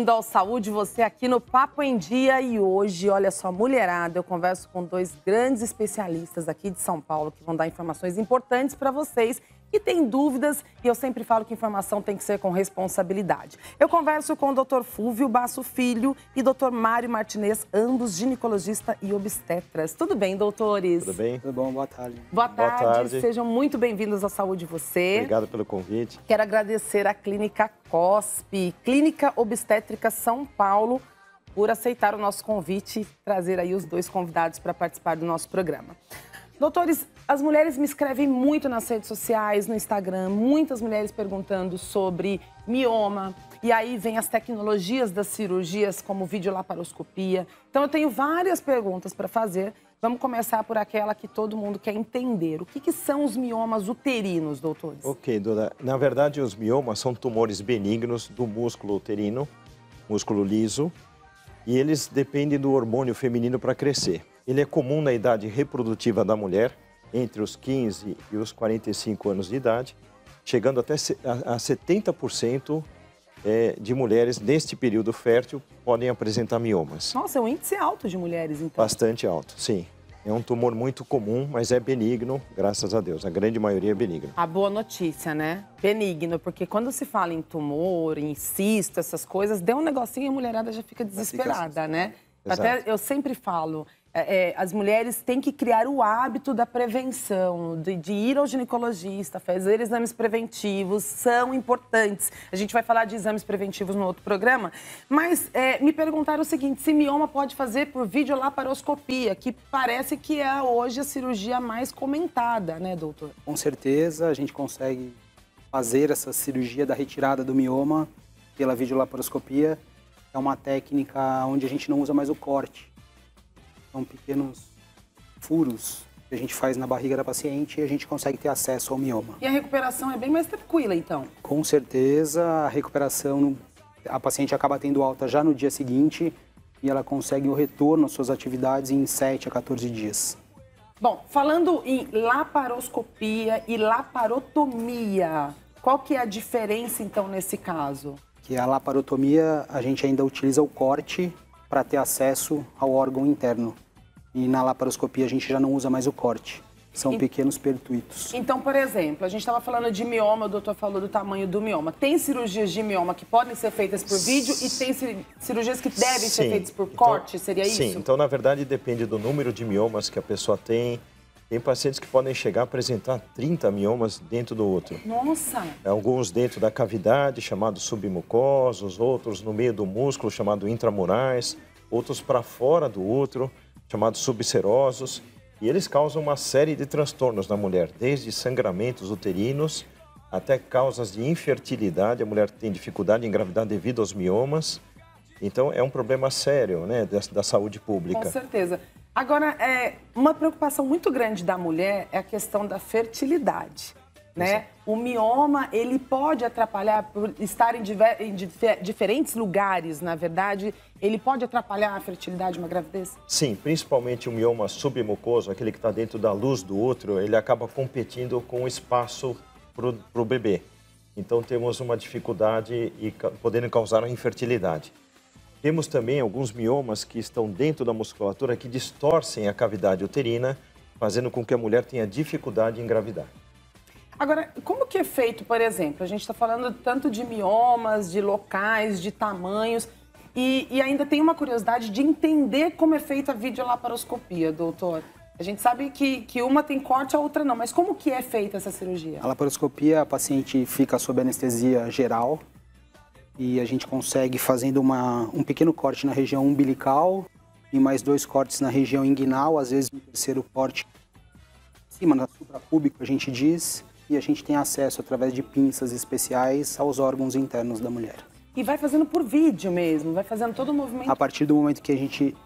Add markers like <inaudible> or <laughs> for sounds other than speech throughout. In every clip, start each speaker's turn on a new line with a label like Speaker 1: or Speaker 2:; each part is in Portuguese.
Speaker 1: bem-vindo ao Saúde Você aqui no Papo em Dia. E hoje, olha só, mulherada, eu converso com dois grandes especialistas aqui de São Paulo que vão dar informações importantes para vocês e tem dúvidas, e eu sempre falo que informação tem que ser com responsabilidade. Eu converso com o Dr. Fúvio Basso Filho e Dr. Mário Martinez, ambos ginecologista e obstetras. Tudo bem, doutores?
Speaker 2: Tudo bem?
Speaker 3: Tudo bom, boa tarde.
Speaker 1: Boa tarde, boa tarde. sejam muito bem-vindos à Saúde Você.
Speaker 2: Obrigado pelo convite.
Speaker 1: Quero agradecer à Clínica COSP, Clínica Obstétrica São Paulo, por aceitar o nosso convite e trazer aí os dois convidados para participar do nosso programa. Doutores, as mulheres me escrevem muito nas redes sociais, no Instagram, muitas mulheres perguntando sobre mioma. E aí vem as tecnologias das cirurgias, como videolaparoscopia. Então eu tenho várias perguntas para fazer. Vamos começar por aquela que todo mundo quer entender. O que, que são os miomas uterinos, doutores?
Speaker 2: Ok, Dona. Na verdade, os miomas são tumores benignos do músculo uterino, músculo liso, e eles dependem do hormônio feminino para crescer. Ele é comum na idade reprodutiva da mulher, entre os 15 e os 45 anos de idade, chegando até a 70% é, de mulheres neste período fértil podem apresentar miomas.
Speaker 1: Nossa, é um índice alto de mulheres, então.
Speaker 2: Bastante alto, sim. É um tumor muito comum, mas é benigno, graças a Deus. A grande maioria é benigno.
Speaker 1: A boa notícia, né? Benigno, porque quando se fala em tumor, em cisto, essas coisas, deu um negocinho e a mulherada já fica desesperada, né? Exato. Até eu sempre falo, é, é, as mulheres têm que criar o hábito da prevenção, de, de, ir ao ginecologista, fazer exames preventivos, são importantes. A gente vai falar de exames preventivos no outro programa, mas é, me perguntaram o seguinte: se mioma pode fazer por videolaparoscopia, que parece que é hoje a cirurgia mais comentada, né, doutor?
Speaker 3: Com certeza, a gente consegue fazer essa cirurgia da retirada do mioma pela videolaparoscopia. É uma técnica onde a gente não usa mais o corte são pequenos furos que a gente faz na barriga da paciente e a gente consegue ter acesso ao mioma.
Speaker 1: E a recuperação é bem mais tranquila, então?
Speaker 3: Com certeza, a recuperação, a paciente acaba tendo alta já no dia seguinte e ela consegue o retorno às suas atividades em 7 a 14 dias.
Speaker 1: Bom, falando em laparoscopia e laparotomia, qual que é a diferença então nesse caso?
Speaker 3: Que a laparotomia a gente ainda utiliza o corte para ter acesso ao órgão interno. E na laparoscopia a gente já não usa mais o corte. São e... pequenos pertuitos.
Speaker 1: Então, por exemplo, a gente estava falando de mioma, o doutor falou do tamanho do mioma. Tem cirurgias de mioma que podem ser feitas por vídeo e tem cirurgias que devem sim. ser feitas por então, corte, seria
Speaker 2: sim.
Speaker 1: isso?
Speaker 2: Sim, então na verdade depende do número de miomas que a pessoa tem. Tem pacientes que podem chegar a apresentar 30 miomas dentro do outro.
Speaker 1: Nossa!
Speaker 2: Alguns dentro da cavidade, chamados submucosos, outros no meio do músculo, chamado intramurais outros para fora do útero, chamados subserosos, e eles causam uma série de transtornos na mulher, desde sangramentos uterinos até causas de infertilidade. A mulher tem dificuldade em engravidar devido aos miomas. Então, é um problema sério né, da, da saúde pública.
Speaker 1: Com certeza. Agora, é, uma preocupação muito grande da mulher é a questão da fertilidade né? O mioma, ele pode atrapalhar por estar em, diver, em diferentes lugares, na verdade, ele pode atrapalhar a fertilidade de uma gravidez?
Speaker 2: Sim, principalmente o mioma submucoso, aquele que está dentro da luz do útero, ele acaba competindo com o espaço para o bebê. Então temos uma dificuldade e podendo causar uma infertilidade. Temos também alguns miomas que estão dentro da musculatura que distorcem a cavidade uterina, fazendo com que a mulher tenha dificuldade em engravidar.
Speaker 1: Agora, como que é feito, por exemplo? A gente está falando tanto de miomas, de locais, de tamanhos, e, e, ainda tem uma curiosidade de entender como é feita a videolaparoscopia, doutor. A gente sabe que, que uma tem corte, a outra não, mas como que é feita essa cirurgia?
Speaker 3: A laparoscopia, a paciente fica sob anestesia geral e a gente consegue fazendo uma, um pequeno corte na região umbilical e mais dois cortes na região inguinal, às vezes um terceiro corte em cima, na suprapúbico, a gente diz, e a gente tem acesso através de pinças especiais aos órgãos internos da mulher.
Speaker 1: E vai fazendo por vídeo mesmo, vai fazendo todo o movimento.
Speaker 3: A partir do momento que a gente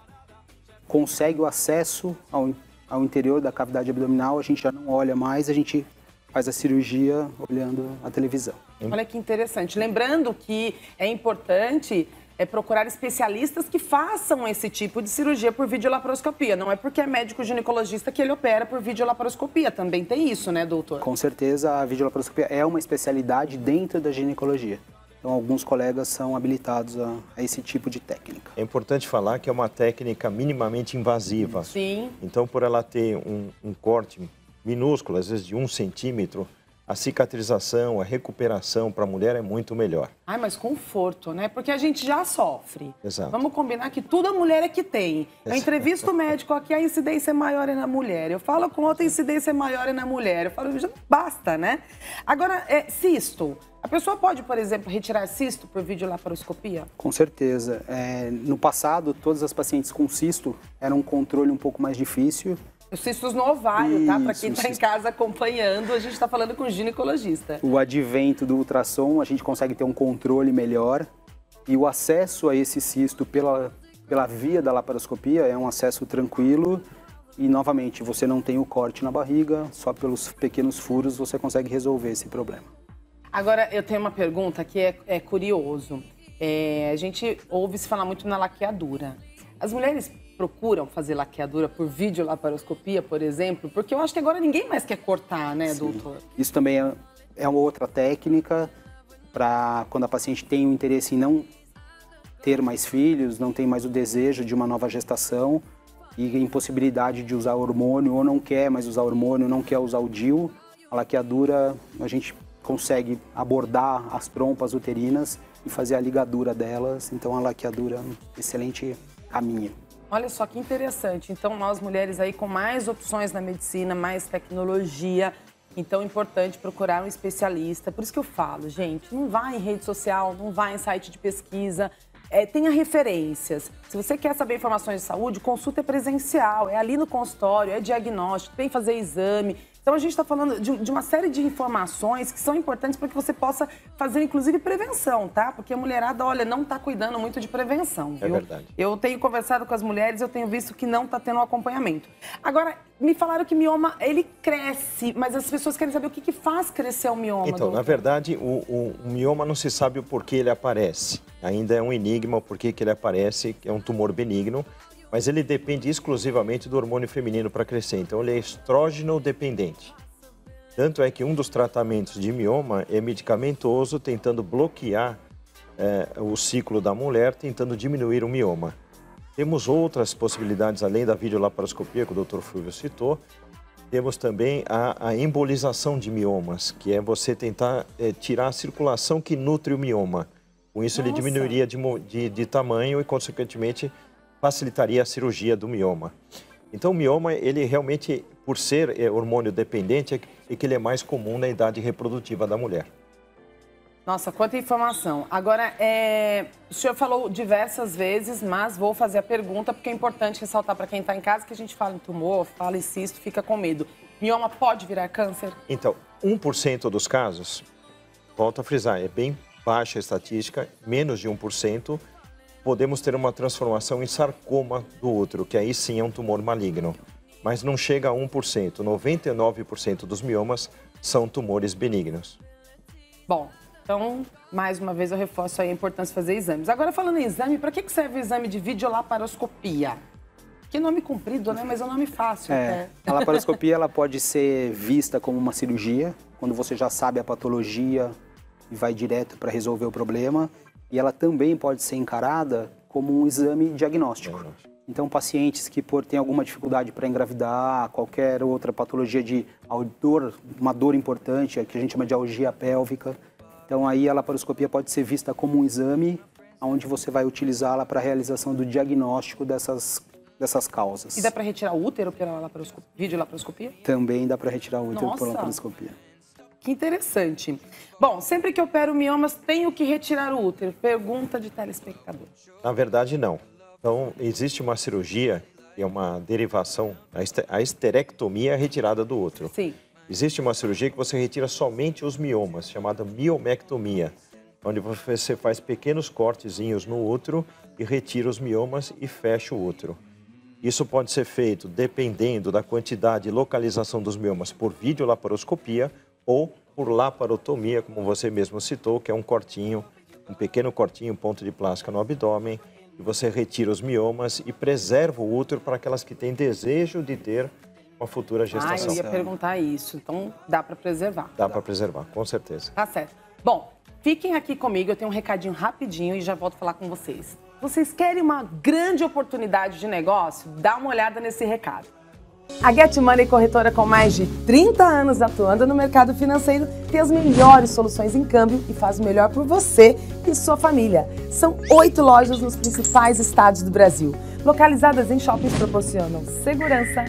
Speaker 3: consegue o acesso ao, ao interior da cavidade abdominal, a gente já não olha mais, a gente faz a cirurgia olhando a televisão.
Speaker 1: Olha que interessante. Lembrando que é importante é procurar especialistas que façam esse tipo de cirurgia por videolaparoscopia. Não é porque é médico ginecologista que ele opera por videolaparoscopia. Também tem isso, né, doutor?
Speaker 3: Com certeza, a videolaparoscopia é uma especialidade dentro da ginecologia. Então, alguns colegas são habilitados a, a, esse tipo de técnica.
Speaker 2: É importante falar que é uma técnica minimamente invasiva.
Speaker 1: Sim.
Speaker 2: Então, por ela ter um, um corte minúsculo, às vezes de um centímetro, a cicatrização, a recuperação para a mulher é muito melhor.
Speaker 1: Ai, mas conforto, né? Porque a gente já sofre.
Speaker 2: Exato.
Speaker 1: Vamos combinar que tudo a mulher é que tem. Eu entrevisto o médico aqui, a incidência é maior é na mulher. Eu falo com outra, a incidência é maior é na mulher. Eu falo, já basta, né? Agora, é, cisto. A pessoa pode, por exemplo, retirar cisto por videolaparoscopia?
Speaker 3: Com certeza. É, no passado, todas as pacientes com cisto eram um controle um pouco mais difícil
Speaker 1: cistos no ovário, Isso, tá? Para quem está em casa acompanhando, a gente está falando com o ginecologista.
Speaker 3: O advento do ultrassom, a gente consegue ter um controle melhor e o acesso a esse cisto pela, pela via da laparoscopia é um acesso tranquilo e, novamente, você não tem o corte na barriga, só pelos pequenos furos você consegue resolver esse problema.
Speaker 1: Agora, eu tenho uma pergunta que é, é curioso. É, a gente ouve se falar muito na laqueadura. As mulheres procuram fazer laqueadura por videolaparoscopia, por exemplo? Porque eu acho que agora ninguém mais quer cortar, né, Sim. doutor?
Speaker 3: Isso também é, é uma outra técnica para quando a paciente tem o interesse em não ter mais filhos, não tem mais o desejo de uma nova gestação e impossibilidade de usar hormônio ou não quer mais usar hormônio, não quer usar o DIU, a laqueadura a gente consegue abordar as trompas uterinas e fazer a ligadura delas. Então a laqueadura é um excelente caminho.
Speaker 1: Olha só que interessante. Então, nós mulheres aí com mais opções na medicina, mais tecnologia. Então, é importante procurar um especialista. Por isso que eu falo, gente, não vá em rede social, não vá em site de pesquisa. É, tenha referências. Se você quer saber informações de saúde, consulta é presencial, é ali no consultório, é diagnóstico, tem que fazer exame. Então a gente está falando de, de, uma série de informações que são importantes para que você possa fazer, inclusive, prevenção, tá? Porque a mulherada, olha, não está cuidando muito de prevenção,
Speaker 2: é viu? É verdade.
Speaker 1: Eu tenho conversado com as mulheres, eu tenho visto que não está tendo um acompanhamento. Agora, me falaram que mioma, ele cresce, mas as pessoas querem saber o que, que faz crescer o mioma.
Speaker 2: Então, doutor. na verdade, o, o, o, mioma não se sabe o porquê ele aparece. Ainda é um enigma o porquê que ele aparece, é um tumor benigno mas ele depende exclusivamente do hormônio feminino para crescer. Então, ele é estrógeno dependente. Tanto é que um dos tratamentos de mioma é medicamentoso, tentando bloquear é, o ciclo da mulher, tentando diminuir o mioma. Temos outras possibilidades além da videolaparoscopia, que o Dr. Fulvio citou. Temos também a, a embolização de miomas, que é você tentar é, tirar a circulação que nutre o mioma. Com isso, Nossa. ele diminuiria de, de, de tamanho e, consequentemente, facilitaria a cirurgia do mioma. Então, o mioma, ele realmente, por ser é, hormônio dependente, é que ele é mais comum na idade reprodutiva da mulher.
Speaker 1: Nossa, quanta informação. Agora, é... o senhor falou diversas vezes, mas vou fazer a pergunta porque é importante ressaltar para quem está em casa que a gente fala em tumor, fala em cisto, fica com medo. Mioma pode virar câncer?
Speaker 2: Então, 1% dos casos, volto a frisar, é bem baixa a estatística, menos de 1%, podemos ter uma transformação em sarcoma do útero, que aí sim é um tumor maligno. Mas não chega a 1%. 99% dos miomas são tumores benignos.
Speaker 1: Bom, então, mais uma vez eu reforço aí a importância de fazer exames. Agora, falando em exame, para que serve o exame de videolaparoscopia? Que nome comprido, né? Mas é um nome fácil.
Speaker 3: É, a laparoscopia <laughs> ela pode ser vista como uma cirurgia, quando você já sabe a patologia e vai direto para resolver o problema e ela também pode ser encarada como um exame diagnóstico. Então, pacientes que por têm alguma dificuldade para engravidar, qualquer outra patologia de dor, uma dor importante, que a gente chama de algia pélvica, então aí a laparoscopia pode ser vista como um exame onde você vai utilizá-la para a realização do diagnóstico dessas dessas causas.
Speaker 1: E dá para retirar o útero pela laparoscopia, videolaparoscopia?
Speaker 3: Também dá para retirar o útero Nossa. pela laparoscopia.
Speaker 1: Que interessante. Bom, sempre que opero miomas, tenho que retirar o útero? Pergunta de telespectador.
Speaker 2: Na verdade, não. Então, existe uma cirurgia, que é uma derivação, a esterectomia é a retirada do útero.
Speaker 1: Sim.
Speaker 2: Existe uma cirurgia que você retira somente os miomas, chamada miomectomia, onde você faz pequenos cortezinhos no útero e retira os miomas e fecha o útero. Isso pode ser feito dependendo da quantidade e localização dos miomas por videolaparoscopia ou por laparotomia, como você mesmo citou, que é um cortinho, um pequeno cortinho, ponto de plástica no abdômen, e você retira os miomas e preserva o útero para aquelas que têm desejo de ter uma futura gestação.
Speaker 1: Ah, eu ia perguntar isso. Então, dá para preservar.
Speaker 2: Dá, dá. para preservar, com certeza.
Speaker 1: Tá certo. Bom, Fiquem aqui comigo, eu tenho um recadinho rapidinho e já volto a falar com vocês. Vocês querem uma grande oportunidade de negócio? Dá uma olhada nesse recado. A Get Money Corretora com mais de 30 anos atuando no mercado financeiro tem as melhores soluções em câmbio e faz o melhor por você e sua família. São oito lojas nos principais estados do Brasil, localizadas em shoppings proporcionam segurança,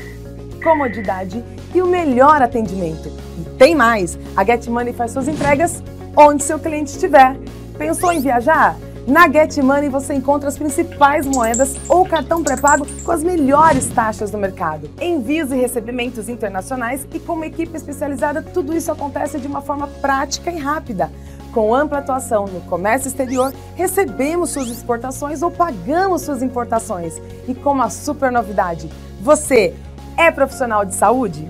Speaker 1: comodidade e o melhor atendimento. E tem mais! A Get Money faz suas entregas onde seu cliente estiver. Pensou em viajar? Na Get Money você encontra as principais moedas ou cartão pré-pago com as melhores taxas do mercado. Envios e recebimentos internacionais e com uma equipe especializada, tudo isso acontece de uma forma prática e rápida. Com ampla atuação no comércio exterior, recebemos suas exportações ou pagamos suas importações. E com uma super novidade, você é profissional de saúde?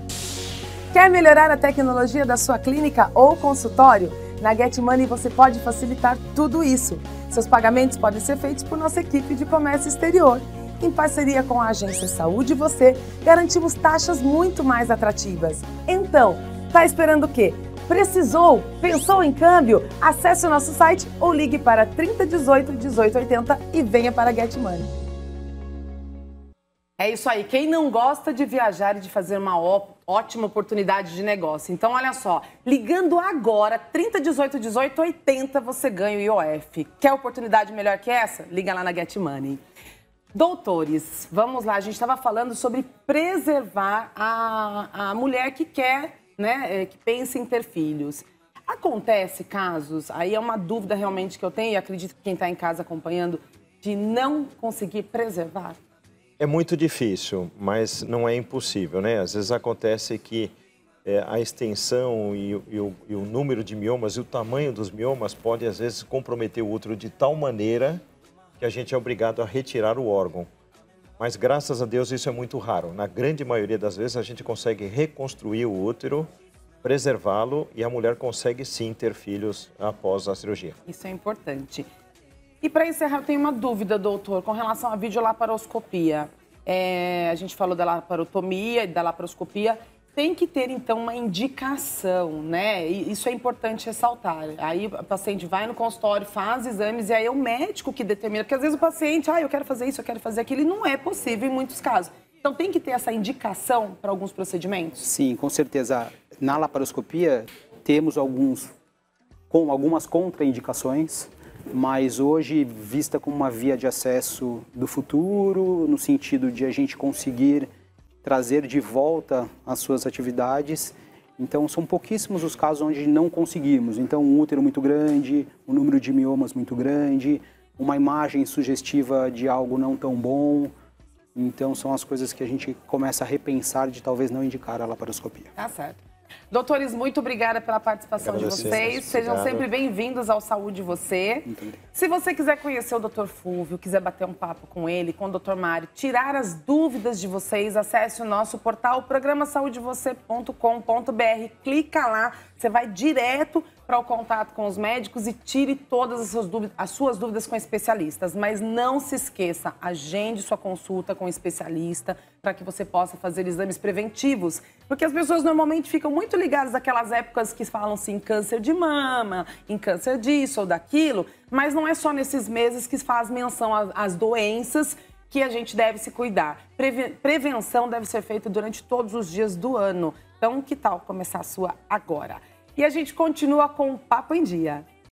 Speaker 1: Quer melhorar a tecnologia da sua clínica ou consultório? Na Get Money você pode facilitar tudo isso. Seus pagamentos podem ser feitos por nossa equipe de comércio exterior. Em parceria com a Agência Saúde Você, garantimos taxas muito mais atrativas. Então, tá esperando o quê? Precisou? Pensou em câmbio? Acesse o nosso site ou ligue para 3018 1880 e venha para a Get Money. É isso aí. Quem não gosta de viajar e de fazer uma ótima oportunidade de negócio? Então, olha só, ligando agora, 30 18 18 80, você ganha o IOF. Quer oportunidade melhor que essa? Liga lá na Get Money. Doutores, vamos lá. A gente estava falando sobre preservar a, a mulher que quer, né, é, que pensa em ter filhos. Acontece casos, aí é uma dúvida realmente que eu tenho e acredito que quem está em casa acompanhando, de não conseguir preservar?
Speaker 2: É muito difícil, mas não é impossível, né? Às vezes acontece que é, a extensão e, e, o, e, o, número de miomas e o tamanho dos miomas pode às vezes comprometer o útero de tal maneira que a gente é obrigado a retirar o órgão. Mas graças a Deus isso é muito raro. Na grande maioria das vezes a gente consegue reconstruir o útero, preservá-lo e a mulher consegue sim ter filhos após a cirurgia.
Speaker 1: Isso é importante. E para encerrar, eu tenho uma dúvida, doutor, com relação à videolaparoscopia. É, a gente falou da laparotomia e da laparoscopia. Tem que ter, então, uma indicação, né? E isso é importante ressaltar. Aí o paciente vai no consultório, faz exames e aí é o médico que determina. Porque às vezes o paciente, ah, eu quero fazer isso, eu quero fazer aquilo, e não é possível em muitos casos. Então tem que ter essa indicação para alguns procedimentos?
Speaker 3: Sim, com certeza. Na laparoscopia, temos alguns com algumas contraindicações mas hoje vista como uma via de acesso do futuro, no sentido de a gente conseguir trazer de volta as suas atividades. Então, são pouquíssimos os casos onde não conseguimos. Então, um útero muito grande, um número de miomas muito grande, uma imagem sugestiva de algo não tão bom. Então, são as coisas que a gente começa a repensar de talvez não indicar a laparoscopia.
Speaker 1: Tá certo. Doutores, muito obrigada pela participação de vocês. Sejam sempre bem-vindos ao Saúde Você. Se você quiser conhecer o Dr. Fúvio, quiser bater um papo com ele, com o Dr. Mário, tirar as dúvidas de vocês, acesse o nosso portal programasaudevocê.com.br. Clica lá, você vai direto para o contato com os médicos e tire todas as suas, dúvidas, as suas dúvidas com especialistas. Mas não se esqueça, agende sua consulta com especialista para que você possa fazer exames preventivos. Porque as pessoas normalmente ficam muito ligadas àquelas épocas que falam-se em câncer de mama, em câncer disso ou daquilo, mas não é só nesses meses que faz menção às doenças que a gente deve se cuidar. Prevenção deve ser feita durante todos os dias do ano. Então, que tal começar a sua agora? E a gente continua com o Papo em Dia.